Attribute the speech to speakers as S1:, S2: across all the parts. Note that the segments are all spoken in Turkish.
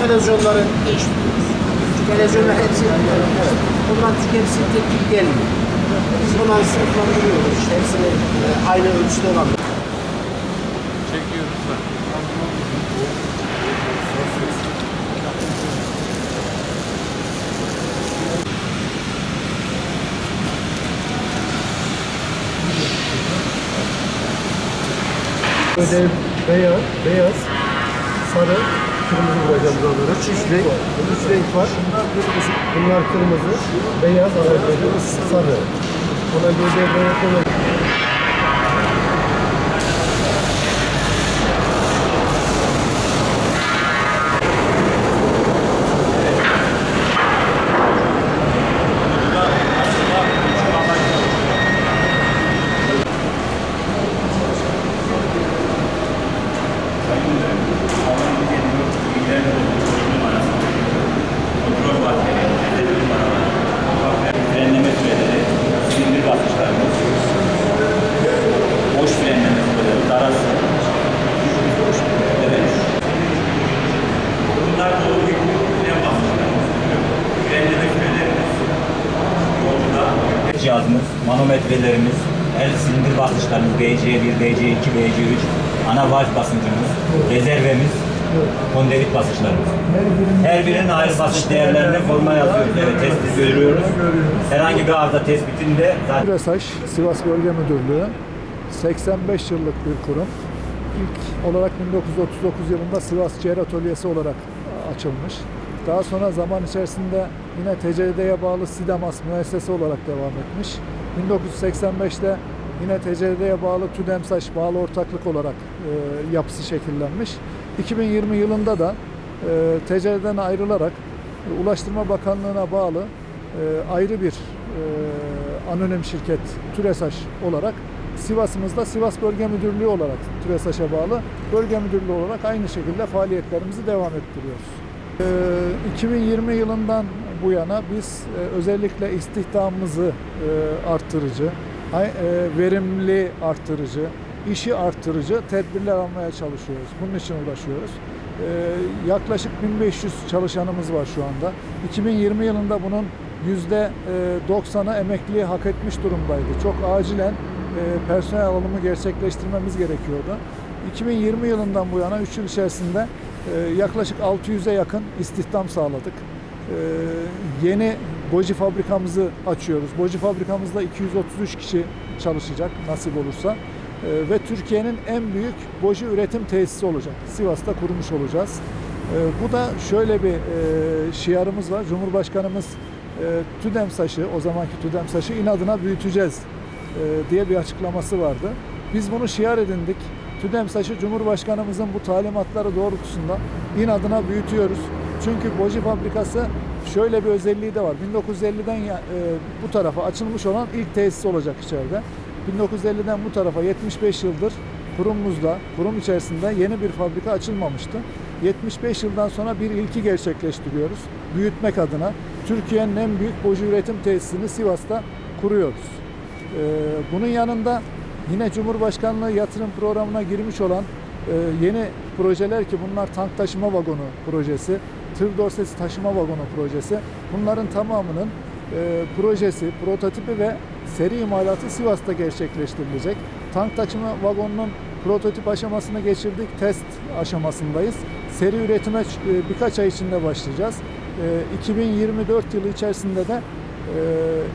S1: Televizyonları değiştiriyoruz. Televizyonlar hepsi yapıyoruz. Bunlar çünkü hepsi tek tek gelmiyor. Biz bunları sınıflandırıyoruz. İşte hepsini e, aynı ölçüde olan.
S2: Ödev beyaz, beyaz, sarı, kırmızı vuracağım buraları. Üç renk, üç renk var. Bunlar kırmızı, beyaz, araçları sarı. Ona göre böyle koyalım.
S3: Cihazımız, manometrelerimiz, el silindir basınçlarımız, BC1, BC2, BC3, ana valf basıncımız, rezervemiz, konderit basınçlarımız. Her birinin ayrı basınç değerlerini forma yazıyoruz. Evet, tespit görüyoruz. Herhangi bir arıza tespitinde zaten
S2: Sivas Bölge Müdürlüğü 85 yıllık bir kurum. İlk olarak 1939 yılında Sivas Ciğer Atölyesi olarak açılmış. Daha sonra zaman içerisinde yine TCD'ye bağlı Sidamas müessese olarak devam etmiş. 1985'te yine TCD'ye bağlı TÜDEMSAŞ bağlı ortaklık olarak e, yapısı şekillenmiş. 2020 yılında da e, TCD'den ayrılarak e, Ulaştırma Bakanlığı'na bağlı e, ayrı bir e, anonim şirket TÜRESAŞ olarak Sivas'ımızda Sivas Bölge Müdürlüğü olarak TÜRESAŞ'a bağlı bölge müdürlüğü olarak aynı şekilde faaliyetlerimizi devam ettiriyoruz. E, 2020 yılından bu yana biz e, özellikle istihdamımızı e, arttırıcı, e, verimli arttırıcı, işi arttırıcı tedbirler almaya çalışıyoruz. Bunun için uğraşıyoruz. Ee, yaklaşık 1500 çalışanımız var şu anda. 2020 yılında bunun yüzde e, %90'ı emekliliği hak etmiş durumdaydı. Çok acilen personel alımı gerçekleştirmemiz gerekiyordu. 2020 yılından bu yana 3 yıl içerisinde yaklaşık 600'e yakın istihdam sağladık. Ee, yeni boji fabrikamızı açıyoruz. Boji fabrikamızda 233 kişi çalışacak nasip olursa. Ee, ve Türkiye'nin en büyük boji üretim tesisi olacak. Sivas'ta kurmuş olacağız. Ee, bu da şöyle bir e, şiarımız var. Cumhurbaşkanımız e, TÜDEMSAŞ'ı, o zamanki TÜDEMSAŞ'ı inadına büyüteceğiz e, diye bir açıklaması vardı. Biz bunu şiar edindik. TÜDEMSAŞ'ı Cumhurbaşkanımızın bu talimatları doğrultusunda inadına büyütüyoruz. Çünkü boji fabrikası şöyle bir özelliği de var. 1950'den ya- e, bu tarafa açılmış olan ilk tesis olacak içeride. 1950'den bu tarafa 75 yıldır kurumumuzda, kurum içerisinde yeni bir fabrika açılmamıştı. 75 yıldan sonra bir ilki gerçekleştiriyoruz. Büyütmek adına Türkiye'nin en büyük boji üretim tesisini Sivas'ta kuruyoruz. Ee, bunun yanında yine Cumhurbaşkanlığı yatırım programına girmiş olan e, yeni projeler ki bunlar tank taşıma vagonu projesi, tır dorsesi taşıma vagonu projesi. Bunların tamamının e, projesi, prototipi ve seri imalatı Sivas'ta gerçekleştirilecek. Tank taşıma vagonunun prototip aşamasını geçirdik, test aşamasındayız. Seri üretime e, birkaç ay içinde başlayacağız. E, 2024 yılı içerisinde de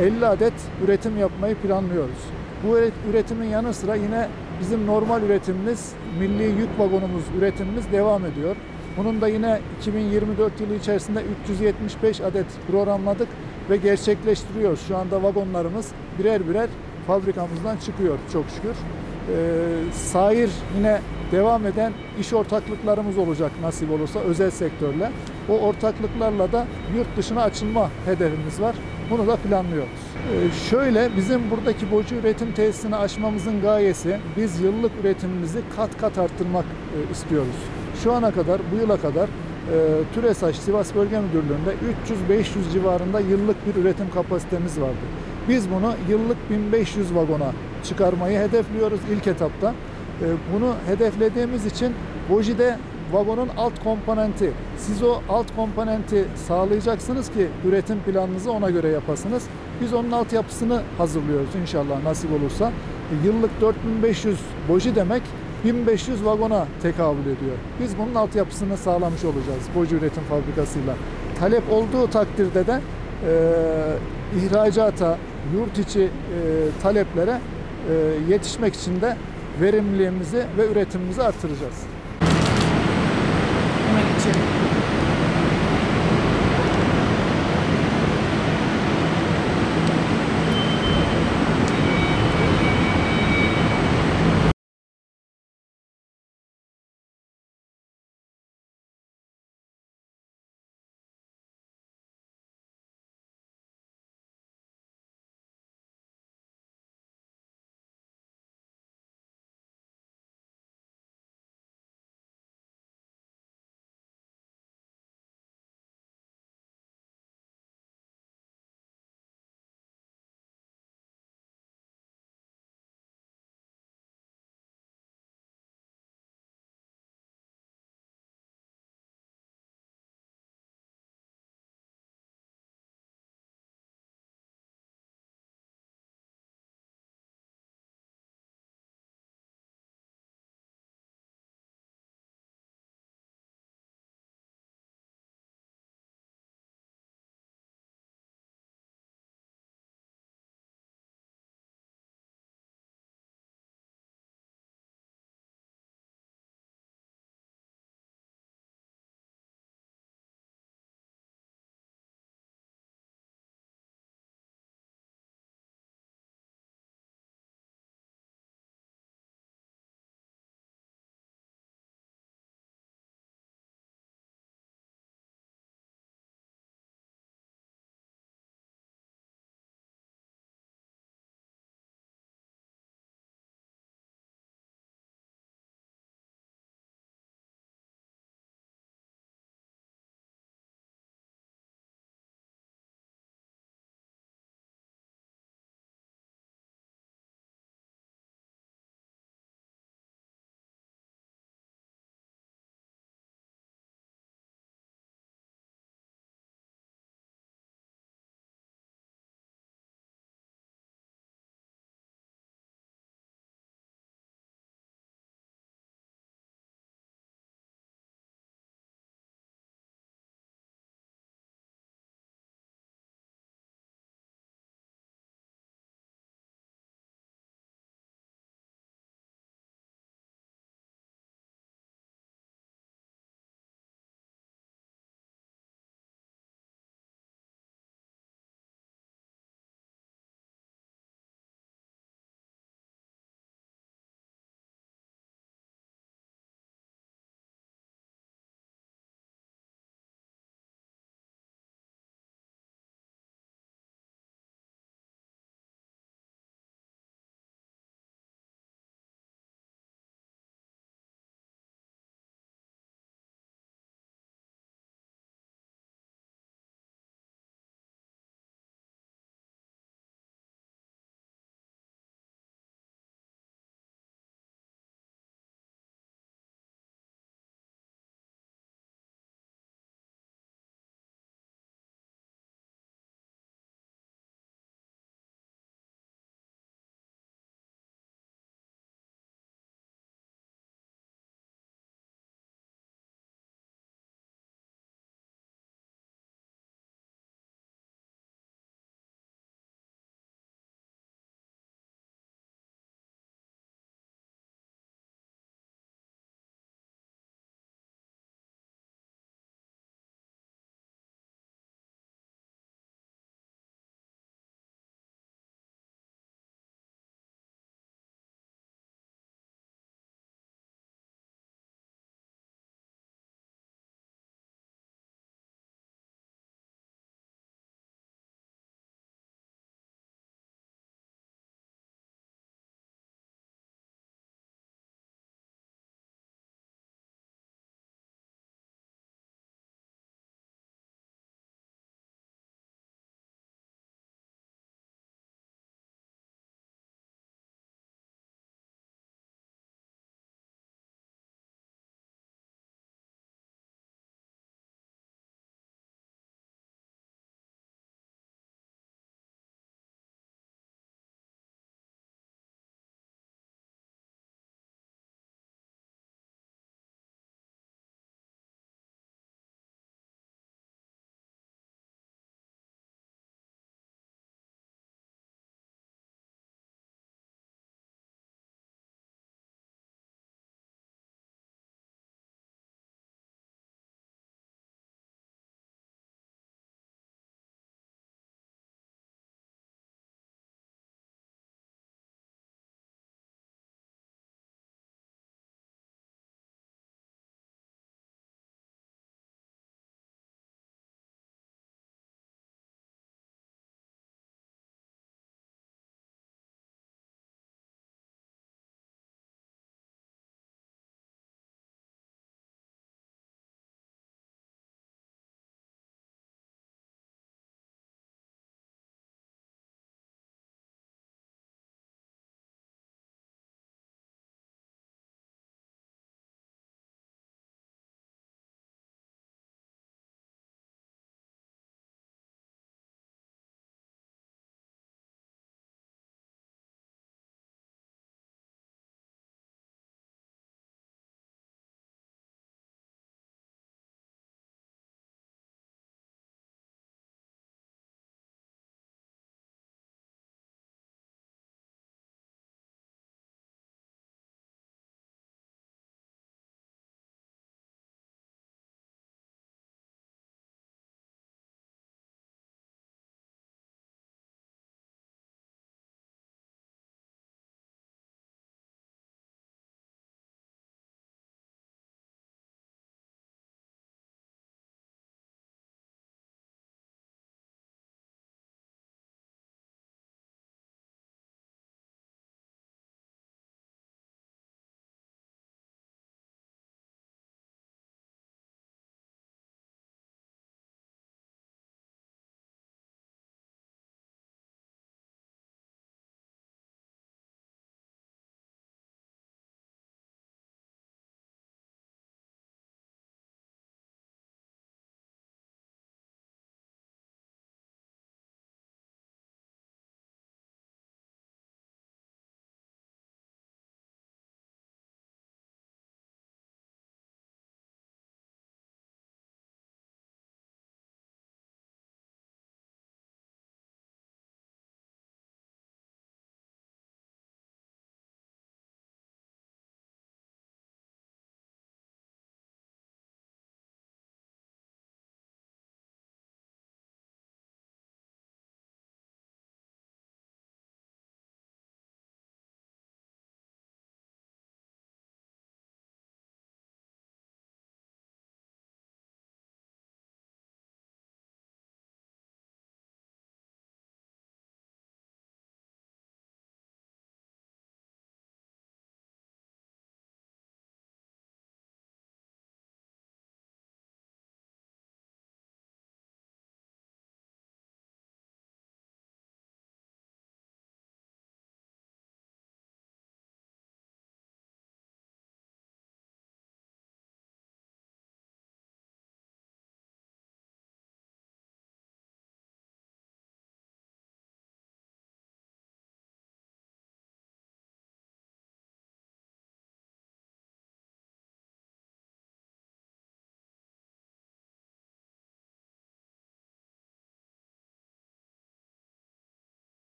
S2: e, 50 adet üretim yapmayı planlıyoruz. Bu üret- üretimin yanı sıra yine bizim normal üretimimiz, milli yük vagonumuz üretimimiz devam ediyor. Bunun da yine 2024 yılı içerisinde 375 adet programladık ve gerçekleştiriyoruz. Şu anda vagonlarımız birer birer fabrikamızdan çıkıyor çok şükür. Ee, sair yine devam eden iş ortaklıklarımız olacak nasip olursa özel sektörle. O ortaklıklarla da yurt dışına açılma hedefimiz var. Bunu da planlıyoruz. Ee, şöyle bizim buradaki bocu üretim tesisini açmamızın gayesi biz yıllık üretimimizi kat kat arttırmak e, istiyoruz. Şu ana kadar bu yıla kadar e, TÜRESAŞ Sivas Bölge Müdürlüğü'nde 300-500 civarında yıllık bir üretim kapasitemiz vardı. Biz bunu yıllık 1500 vagona çıkarmayı hedefliyoruz ilk etapta. E, bunu hedeflediğimiz için Boji'de vagonun alt komponenti. Siz o alt komponenti sağlayacaksınız ki üretim planınızı ona göre yapasınız. Biz onun altyapısını hazırlıyoruz inşallah nasip olursa. E, Yıllık 4500 boji demek 1500 vagona tekabül ediyor. Biz bunun altyapısını sağlamış olacağız boji üretim fabrikasıyla. Talep olduğu takdirde de e, ihracata, yurt içi e, taleplere e, yetişmek için de verimliliğimizi ve üretimimizi artıracağız.
S1: future.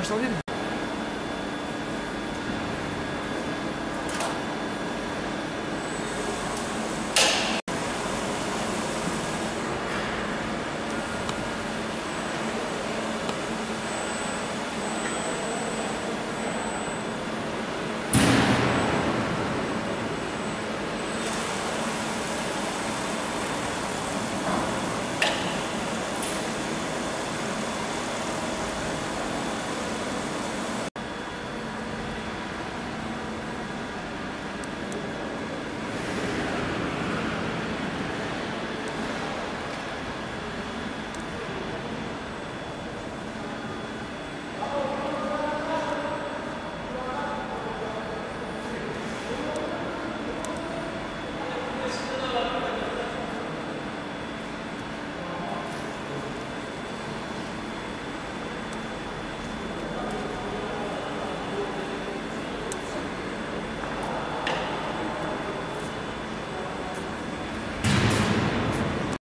S4: questão de